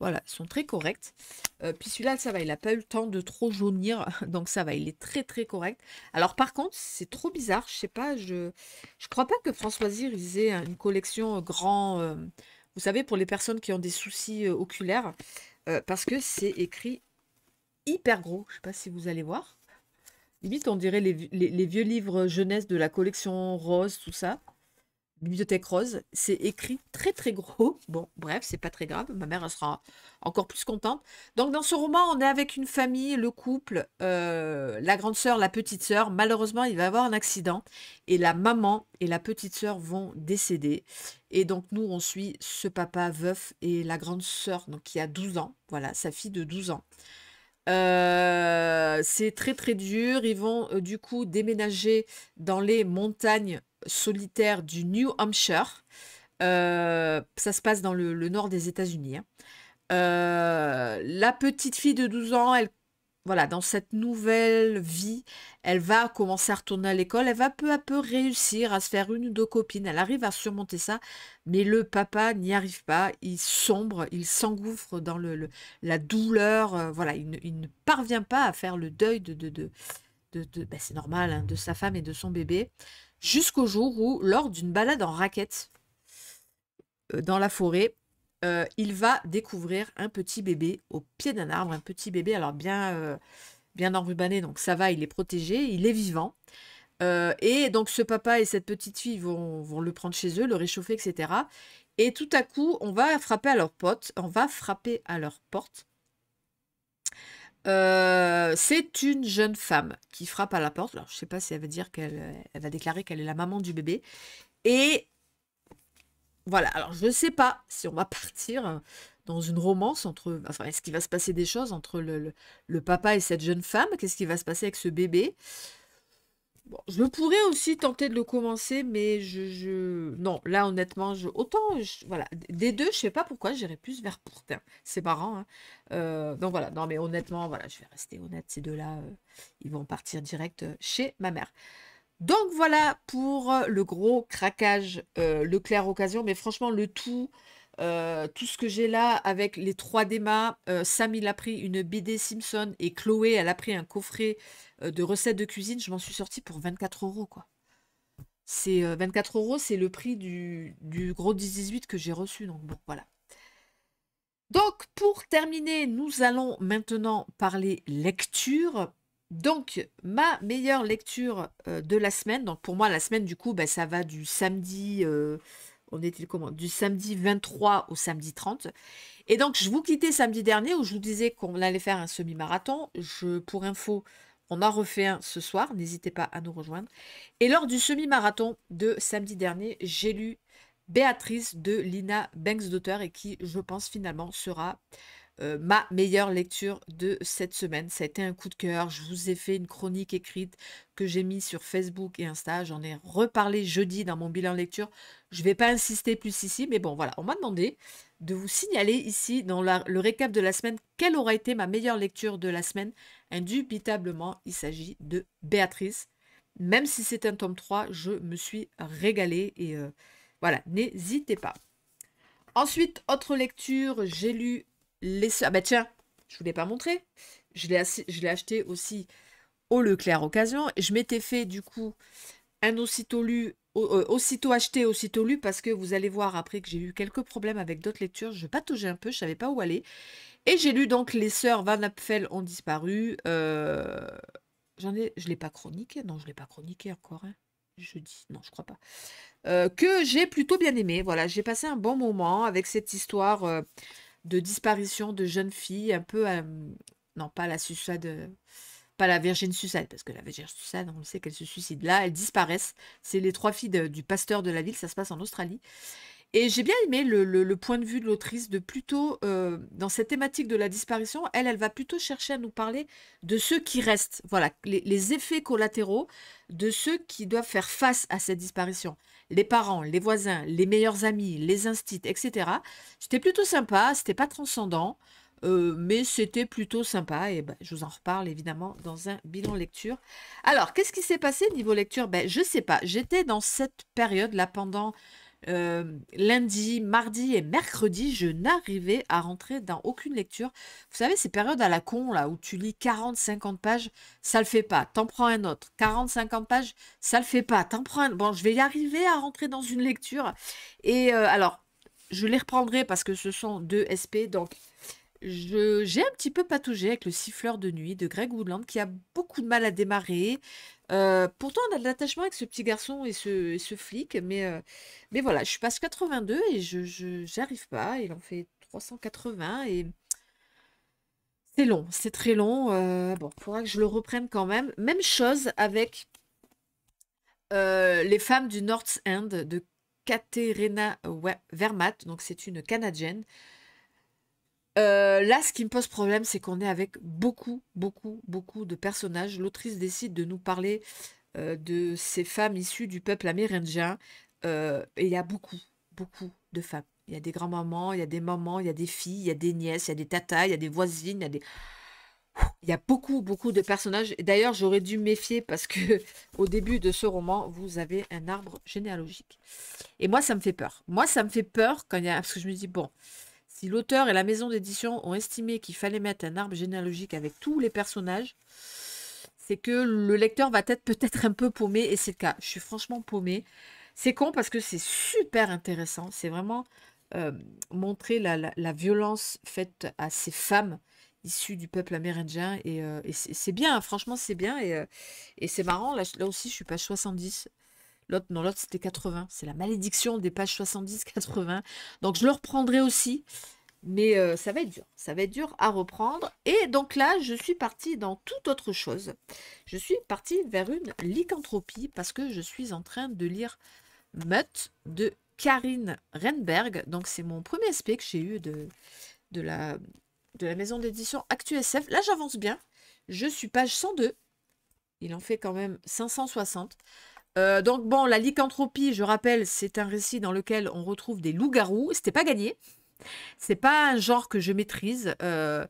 Voilà, ils sont très corrects. Euh, puis celui-là, ça va, il n'a pas eu le temps de trop jaunir, donc ça va, il est très très correct. Alors par contre, c'est trop bizarre, je sais pas, je je crois pas que Françoisir, ils aient une collection grand... Euh, vous savez, pour les personnes qui ont des soucis euh, oculaires, euh, parce que c'est écrit hyper gros. Je ne sais pas si vous allez voir. Limite, on dirait les, les vieux livres jeunesse de la collection Rose, tout ça. Bibliothèque Rose. C'est écrit très très gros. Bon, bref, c'est pas très grave. Ma mère, sera encore plus contente. Donc, dans ce roman, on est avec une famille, le couple, euh, la grande sœur, la petite sœur. Malheureusement, il va y avoir un accident et la maman et la petite sœur vont décéder. Et donc, nous, on suit ce papa veuf et la grande sœur, donc qui a 12 ans. Voilà, sa fille de 12 ans. Euh, c'est très très dur. Ils vont euh, du coup déménager dans les montagnes solitaires du New Hampshire. Euh, ça se passe dans le, nord des États-Unis. Hein. la petite fille de 12 ans, elle voilà, dans cette nouvelle vie, elle va commencer à retourner à l'école, elle va peu à peu réussir à se faire une ou deux copines, elle arrive à surmonter ça, mais le papa n'y arrive pas, il sombre, il s'engouffre dans le, la douleur, euh, voilà, il ne, parvient pas à faire le deuil de, de, de, de, ben, c'est normal, hein, de sa femme et de son bébé, jusqu'au jour où, lors d'une balade en raquette euh, dans la forêt, euh, il va découvrir un petit bébé au pied d'un arbre, un petit bébé, alors bien, euh, bien enrubané, donc ça va, il est protégé, il est vivant. Et donc ce papa et cette petite fille vont, vont, le prendre chez eux, le réchauffer, etc. Et tout à coup, on va frapper à leur porte, on va frapper à leur porte. C'est une jeune femme qui frappe à la porte. Alors, je ne sais pas si elle va dire qu'elle elle va déclarer qu'elle est la maman du bébé. Et voilà, alors je ne sais pas si on va partir dans une romance entre... Enfin, est-ce qu'il va se passer des choses entre le, le, papa et cette jeune femme? Qu'est-ce qui va se passer avec ce bébé? Je pourrais aussi tenter de le commencer, mais je... Non, là honnêtement, autant... Voilà, des deux, je sais pas pourquoi, j'irais plus vers Pourtin. C'est marrant. Hein euh, donc voilà, non mais honnêtement, voilà, je vais rester honnête, ces deux-là, euh, ils vont partir direct chez ma mère. Donc voilà pour euh, le gros craquage euh, Leclerc Occasion. Mais franchement, le tout, euh, tout ce que j'ai là avec les trois démas, Sam il a pris une BD Simpson et Chloé elle a pris un coffret de recettes de cuisine. Je m'en suis sortie pour 24 euros quoi. C'est 24 euros, c'est le prix du, du gros 18 que j'ai reçu. Donc voilà. Donc pour terminer, nous allons maintenant parler lecture. Donc, ma meilleure lecture euh, de la semaine, donc pour moi, la semaine, du coup, ben, ça va du samedi, euh, on était comment? Du samedi 23 au samedi 30. Et donc, je vous quittais samedi dernier où je vous disais qu'on allait faire un semi-marathon. Je, pour info, on a refait un ce soir, n'hésitez pas à nous rejoindre. Et lors du semi-marathon de samedi dernier, j'ai lu Béatrice de Lina Banks d'auteur et qui, je pense, finalement sera euh, ma meilleure lecture de cette semaine. Ça a été un coup de cœur. Je vous ai fait une chronique écrite que j'ai mise sur Facebook et Insta. J'en ai reparlé jeudi dans mon bilan lecture. Je ne vais pas insister plus ici, mais bon, voilà. On m'a demandé de vous signaler ici dans le récap de la semaine quelle aura été ma meilleure lecture de la semaine. Indubitablement, il s'agit de Béatrice. Même si c'est un tome 3, je me suis régalée et euh, voilà, n'hésitez pas. Ensuite, autre lecture, j'ai lu les Ah bah tiens, je vous l'ai pas montré. Je l'ai acheté aussi au Leclerc Occasion. Je m'étais fait du coup un aussitôt lu, euh, aussitôt acheté, aussitôt lu, parce que vous allez voir après que j'ai eu quelques problèmes avec d'autres lectures. Je pataugeais un peu, je savais pas où aller. Et j'ai lu donc Les Sœurs Van Apfel ont disparu. Euh, j'en ai, je l'ai pas chroniqué. Non, je l'ai pas chroniqué encore. Hein. Jeudi, non, je crois pas. Euh, que j'ai plutôt bien aimé. Voilà, j'ai passé un bon moment avec cette histoire de disparition de jeunes filles, un peu, non pas la suicide, pas la Virgin Suicide, parce que la Virgin Suicide, on le sait qu'elle se suicide là, elles disparaissent. C'est les trois filles du pasteur de la ville, ça se passe en Australie. Et j'ai bien aimé le, point de vue de l'autrice de plutôt, euh, dans cette thématique de la disparition, elle, elle va plutôt chercher à nous parler de ceux qui restent, voilà, les, effets collatéraux de ceux qui doivent faire face à cette disparition. Les parents, les voisins, les meilleurs amis, les instits, etc. C'était plutôt sympa, c'était pas transcendant, euh, mais c'était plutôt sympa et ben, je vous en reparle évidemment dans un bilan lecture. Alors, qu'est-ce qui s'est passé niveau lecture? Ben, Je sais pas, j'étais dans cette période-là pendant euh, lundi, mardi et mercredi, je n'arrivais à rentrer dans aucune lecture. Vous savez, ces périodes à la con, là, où tu lis 40-50 pages, ça le fait pas. T'en prends un autre. 40-50 pages, ça le fait pas. T'en prends un... Bon, je vais y arriver à rentrer dans une lecture. Et euh, alors, je les reprendrai parce que ce sont deux SP, donc j'ai un petit peu pataugé avec le siffleur de nuit de Greg Woodland qui a beaucoup de mal à démarrer. Euh, pourtant, on a de l'attachement avec ce petit garçon et ce, flic, mais, euh, mais voilà, je passe 82 et je j'arrive pas. Il en fait 380 et c'est long, c'est très long. Euh, bon, il faudra que je le reprenne quand même. Même chose avec les femmes du North End de Katerina Vermat, donc c'est une Canadienne. Euh, là, ce qui me pose problème, c'est qu'on est avec beaucoup, beaucoup, beaucoup de personnages. L'autrice décide de nous parler euh, de ces femmes issues du peuple amérindien. Euh, et il y a beaucoup, beaucoup de femmes. Il y a des grands-mamans, il y a des mamans, il y a des filles, il y a des nièces, il y a des tatas, il y a des voisines, il y a des... Il y a beaucoup, beaucoup de personnages. D'ailleurs, j'aurais dû méfier parce que au début de ce roman, vous avez un arbre généalogique. Et moi, ça me fait peur. Moi, ça me fait peur quand il y a... Parce que je me dis, bon, si l'auteur et la maison d'édition ont estimé qu'il fallait mettre un arbre généalogique avec tous les personnages, c'est que le lecteur va être peut-être un peu paumé, et c'est le cas. Je suis franchement paumé. C'est con parce que c'est super intéressant. C'est vraiment euh, montrer la, violence faite à ces femmes issues du peuple amérindien. Et, euh, c'est bien, franchement, c'est bien. Et, euh, c'est marrant. Là, là, aussi, je suis page 70. L'autre, non, l'autre, c'était 80. C'est la malédiction des pages 70-80. Donc, je le reprendrai aussi. Mais euh, ça va être dur. Ça va être dur à reprendre. Et donc là, je suis partie dans toute autre chose. Je suis partie vers une lycanthropie parce que je suis en train de lire Mutt de Karine Renberg. Donc, c'est mon premier SP que j'ai eu de, de, la, de la maison d'édition ActuSF. Là, j'avance bien. Je suis page 102. Il en fait quand même 560. Euh, donc bon, la lycanthropie, je rappelle, c'est un récit dans lequel on retrouve des loups-garous. C'était pas gagné. C'est pas un genre que je maîtrise. Euh,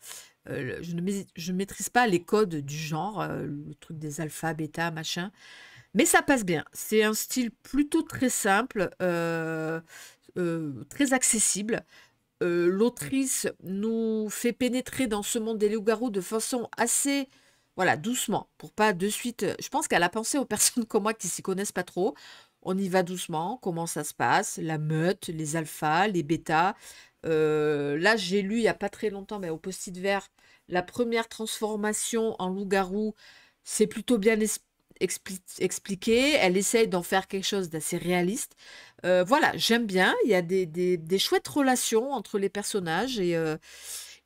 euh, je, ne maîtrise pas les codes du genre, le truc des alpha, bêta, machin. Mais ça passe bien. C'est un style plutôt très simple, très accessible. L'autrice nous fait pénétrer dans ce monde des loups-garous de façon assez voilà, doucement, pour pas de suite. Euh, je pense qu'elle a pensé aux personnes comme moi qui s'y connaissent pas trop. On y va doucement, comment ça se passe, la meute, les alphas, les bêtas. Euh, là, j'ai lu il y a pas très longtemps, mais au post-it vert, la première transformation en loup-garou, c'est plutôt bien expliqué. Elle essaye d'en faire quelque chose d'assez réaliste. Euh, voilà, j'aime bien. Il y a des, des, chouettes relations entre les personnages et,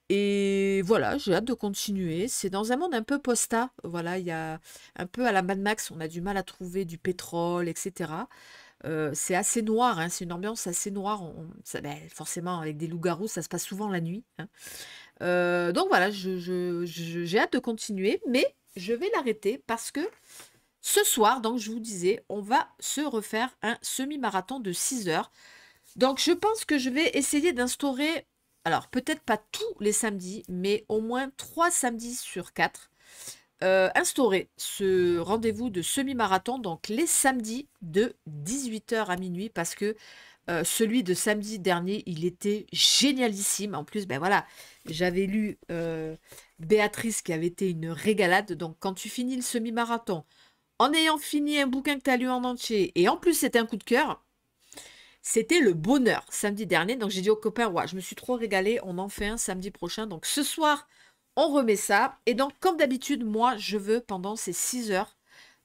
et voilà, j'ai hâte de continuer. C'est dans un monde un peu posta. Voilà, il y a un peu à la Mad Max, on a du mal à trouver du pétrole, etc. Euh, c'est assez noir, hein, c'est une ambiance assez noire. Ben, forcément, avec des loups-garous, ça se passe souvent la nuit. Hein. Euh, donc voilà, j'ai hâte de continuer, mais je vais l'arrêter parce que ce soir, donc je vous disais, on va se refaire un semi-marathon de 6 heures. Donc je pense que je vais essayer d'instaurer alors peut-être pas tous les samedis, mais au moins trois samedis sur quatre, euh, instaurer ce rendez-vous de semi-marathon, donc les samedis de 18h à minuit, parce que euh, celui de samedi dernier, il était génialissime. En plus, ben voilà, j'avais lu euh, Béatrice qui avait été une régalade. Donc quand tu finis le semi-marathon, en ayant fini un bouquin que tu as lu en entier, et en plus c'était un coup de cœur, c'était le bonheur samedi dernier. Donc j'ai dit aux copains, ouais, je me suis trop régalée, on en fait un samedi prochain. Donc ce soir, on remet ça. Et donc, comme d'habitude, moi, je veux, pendant ces 6 heures,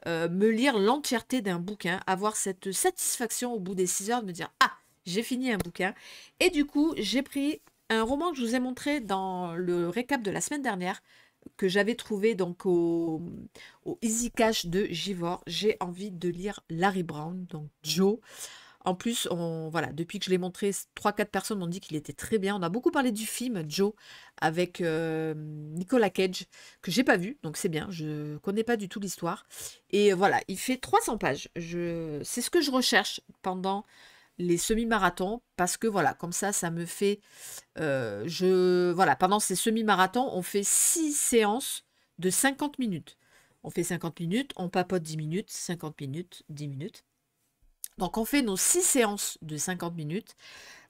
euh, me lire l'entièreté d'un bouquin, avoir cette satisfaction au bout des 6 heures de me dire, ah, j'ai fini un bouquin. Et du coup, j'ai pris un roman que je vous ai montré dans le récap de la semaine dernière, que j'avais trouvé donc au, au Easy Cash de Givor. J'ai envie de lire Larry Brown, donc Joe. En plus, voilà, depuis que je l'ai montré, 3-4 personnes m'ont dit qu'il était très bien. On a beaucoup parlé du film Joe avec Nicolas Cage, que j'ai pas vu, donc c'est bien. Je connais pas du tout l'histoire. Et voilà, il fait 300 pages. C'est ce que je recherche pendant les semi-marathons parce que voilà, comme ça, ça me fait. Euh, voilà, pendant ces semi-marathons, on fait 6 séances de 50 minutes. On fait 50 minutes, on papote 10 minutes, 50 minutes, 10 minutes. Donc on fait nos six séances de 50 minutes.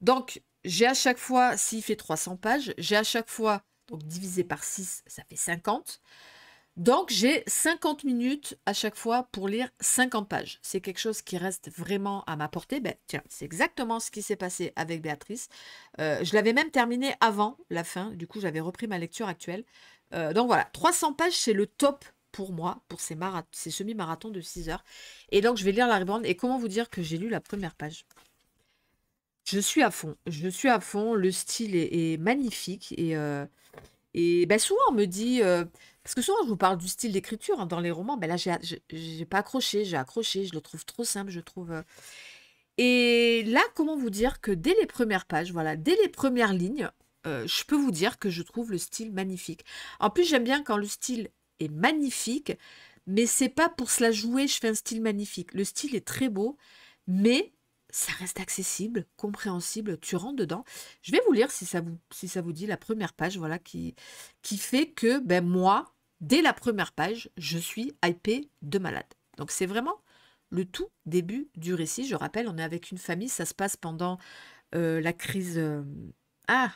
Donc j'ai à chaque fois, s'il fait 300 pages, j'ai à chaque fois, donc divisé par 6, ça fait 50. Donc, j'ai 50 minutes à chaque fois pour lire 50 pages. C'est quelque chose qui reste vraiment à ma portée. Ben, tiens, c'est exactement ce qui s'est passé avec Béatrice. Euh, je l'avais même terminé avant la fin. Du coup, j'avais repris ma lecture actuelle. Euh, donc voilà, 300 pages, c'est le top pour moi, pour ces, semi-marathons de 6 heures. Et donc, je vais lire la Reborn. Et comment vous dire que j'ai lu la première page? Je suis à fond. Je suis à fond. Le style est, magnifique. Et, euh, et ben, souvent, on me dit parce que souvent, je vous parle du style d'écriture hein, dans les romans, mais là, j'ai pas accroché, j'ai accroché, je le trouve trop simple, je trouve. Euh. Et là, comment vous dire que dès les premières pages, voilà, dès les premières lignes, euh, je peux vous dire que je trouve le style magnifique. En plus, j'aime bien quand le style est magnifique, mais c'est pas pour cela jouer, je fais un style magnifique. Le style est très beau, mais ça reste accessible, compréhensible, tu rentres dedans. Je vais vous lire si ça vous, dit la première page, voilà, qui, qui fait que ben moi, dès la première page, je suis hypée de malade. Donc c'est vraiment le tout début du récit. Je rappelle, on est avec une famille, ça se passe pendant euh, la crise... Euh, ah,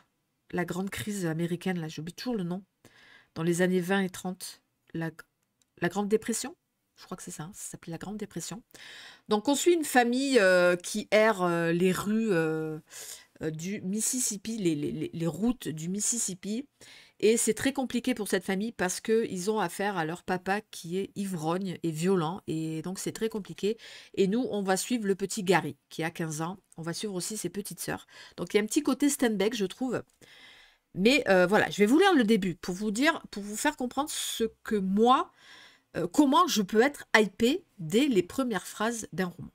la grande crise américaine, là, j'oublie toujours le nom. Dans les années 20 et 30, la, Grande Dépression je crois que c'est ça, hein, ça s'appelle la Grande Dépression. Donc on suit une famille euh, qui erre euh, les rues euh, du Mississippi, les, routes du Mississippi. Et c'est très compliqué pour cette famille parce qu'ils ont affaire à leur papa qui est ivrogne et violent. Et donc c'est très compliqué. Et nous, on va suivre le petit Gary qui a 15 ans. On va suivre aussi ses petites sœurs. Donc il y a un petit côté Steinbeck, je trouve. Mais voilà, je vais vous lire le début pour vous dire, pour vous faire comprendre ce que moi, euh, comment je peux être hypé dès les premières phrases d'un roman.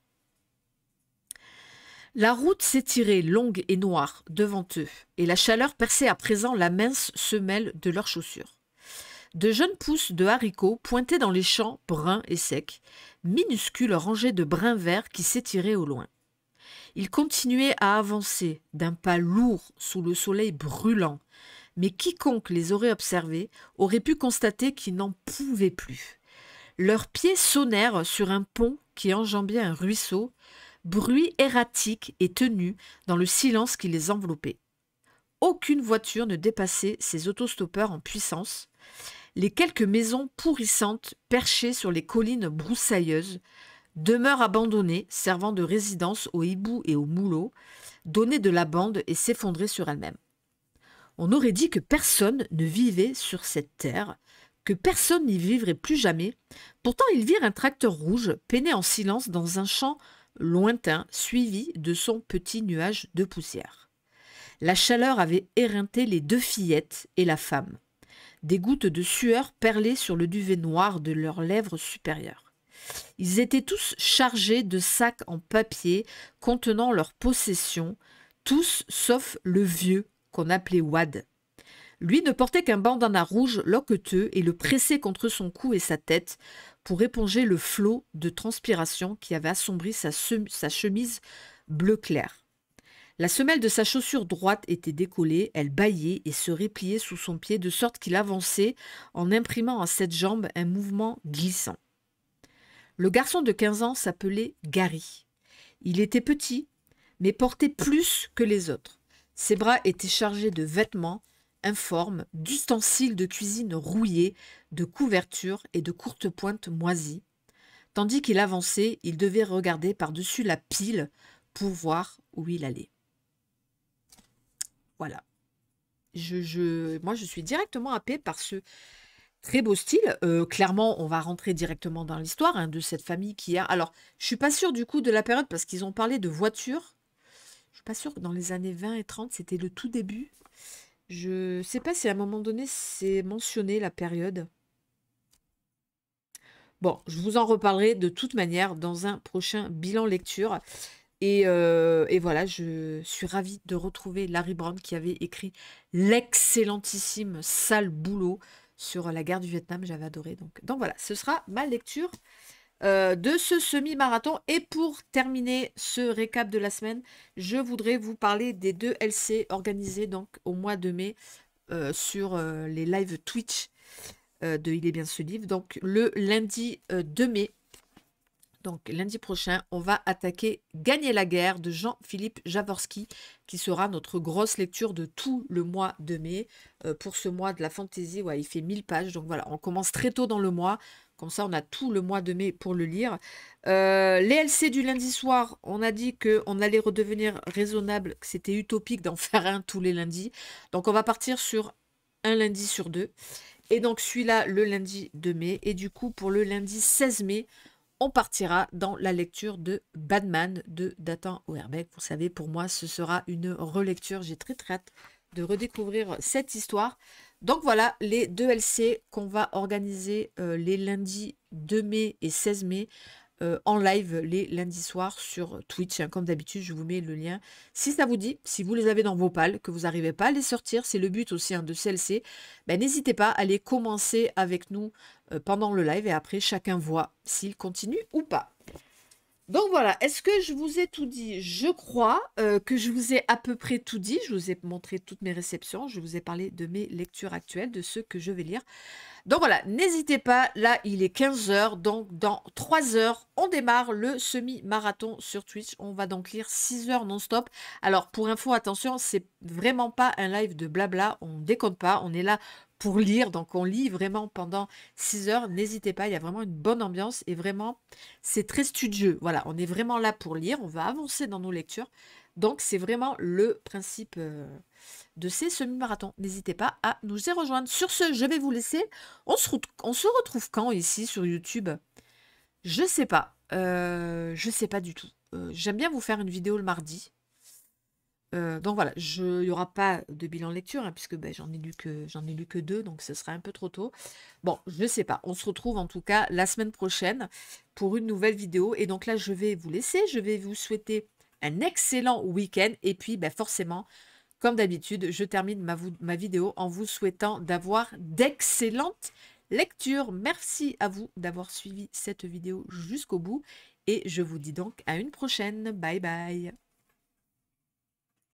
La route s'étirait longue et noire devant eux, et la chaleur perçait à présent la mince semelle de leurs chaussures. De jeunes pousses de haricots pointaient dans les champs bruns et secs, minuscules rangées de brins verts qui s'étiraient au loin. Ils continuaient à avancer d'un pas lourd sous le soleil brûlant, mais quiconque les aurait observés aurait pu constater qu'ils n'en pouvaient plus. Leurs pieds sonnèrent sur un pont qui enjambait un ruisseau, bruit erratique et tenu dans le silence qui les enveloppait. Aucune voiture ne dépassait ces autostoppeurs en puissance. Les quelques maisons pourrissantes perchées sur les collines broussailleuses, demeures abandonnées servant de résidence aux hiboux et aux moulots, donnaient de la bande et s'effondraient sur elles-mêmes. On aurait dit que personne ne vivait sur cette terre, que personne n'y vivrait plus jamais. Pourtant, ils virent un tracteur rouge peiner en silence dans un champ lointain, suivi de son petit nuage de poussière. La chaleur avait éreinté les deux fillettes et la femme. Des gouttes de sueur perlaient sur le duvet noir de leurs lèvres supérieures. Ils étaient tous chargés de sacs en papier contenant leurs possessions, tous sauf le vieux qu'on appelait Wad. Lui ne portait qu'un bandana rouge loqueteux et le pressait contre son cou et sa tête pour éponger le flot de transpiration qui avait assombri sa, sa chemise bleu clair. La semelle de sa chaussure droite était décollée, elle bâillait et se repliait sous son pied de sorte qu'il avançait en imprimant à cette jambe un mouvement glissant. Le garçon de quinze ans s'appelait Gary. Il était petit, mais portait plus que les autres. Ses bras étaient chargés de vêtements informe, d'ustensiles de cuisine rouillés, de couvertures et de courtes pointes moisies. Tandis qu'il avançait, il devait regarder par-dessus la pile pour voir où il allait. Voilà. Moi, je suis directement happée par ce très beau style. Euh, clairement, on va rentrer directement dans l'histoire hein, de cette famille qui a. Alors, je suis pas sûre du coup de la période parce qu'ils ont parlé de voitures. Pas sûre que dans les années 20 et 30, c'était le tout début. Je sais pas si à un moment donné c'est mentionné la période. Bon, je vous en reparlerai de toute manière dans un prochain bilan lecture. Et, euh, voilà, je suis ravie de retrouver Larry Brown qui avait écrit l'excellentissime sale boulot sur la guerre du Vietnam. J'avais adoré. Donc voilà, ce sera ma lecture euh, de ce semi-marathon. Et pour terminer ce récap de la semaine, je voudrais vous parler des deux LC organisés donc au mois de mai euh, sur euh, les lives Twitch de Il est bien ce livre. Donc le lundi 2 mai, Donc lundi prochain, on va attaquer Gagner la guerre de Jean-Philippe Javorski, qui sera notre grosse lecture de tout le mois de mai. Pour ce mois de la fantaisie, ouais, il fait 1000 pages. Donc voilà, on commence très tôt dans le mois. Comme ça, on a tout le mois de mai pour le lire. Euh, les LC du lundi soir, on a dit qu'on allait redevenir raisonnable, que c'était utopique d'en faire un tous les lundis. Donc on va partir sur un lundi sur deux. Et donc celui-là, le lundi de mai. Et du coup, pour le lundi 16 mai, on partira dans la lecture de Batman de Dathan Oerbeck. Vous savez, pour moi, ce sera une relecture. J'ai très très hâte de redécouvrir cette histoire. Donc voilà les deux LC qu'on va organiser euh, les lundis 2 mai et 16 mai euh, en live les lundis soirs sur Twitch. Comme d'habitude, je vous mets le lien. Si ça vous dit, si vous les avez dans vos pales, que vous n'arrivez pas à les sortir, c'est le but aussi hein, de CLC, ben, n'hésitez pas à les commencer avec nous euh, pendant le live et après chacun voit s'il continue ou pas. Donc voilà, est-ce que je vous ai tout dit? Je crois euh, que je vous ai à peu près tout dit. Je vous ai montré toutes mes réceptions. Je vous ai parlé de mes lectures actuelles, de ceux que je vais lire. Donc voilà, n'hésitez pas. Là, il est 15h. Donc dans 3 heures, on démarre le semi-marathon sur Twitch. On va donc lire 6 heures non-stop. Alors pour info, attention, c'est vraiment pas un live de blabla. On déconne pas. On est là pour lire. Donc on lit vraiment pendant 6 heures. N'hésitez pas, il y a vraiment une bonne ambiance et vraiment c'est très studieux. Voilà, on est vraiment là pour lire, on va avancer dans nos lectures. Donc c'est vraiment le principe euh, de ces semi-marathons. N'hésitez pas à nous y rejoindre. Sur ce, je vais vous laisser. On se, retrouve quand ici sur YouTube? Je sais pas. Euh, je sais pas du tout. Euh, j'aime bien vous faire une vidéo le mardi. Euh, donc voilà, il n'y aura pas de bilan lecture, hein, puisque ben, j'en ai, lu que, deux, donc ce sera un peu trop tôt. Bon, je ne sais pas. On se retrouve en tout cas la semaine prochaine pour une nouvelle vidéo. Et donc là, je vais vous laisser. Je vais vous souhaiter un excellent week-end. Et puis, ben, forcément, comme d'habitude, je termine ma, ma vidéo en vous souhaitant d'avoir d'excellentes lectures. Merci à vous d'avoir suivi cette vidéo jusqu'au bout. Et je vous dis donc à une prochaine. Bye bye.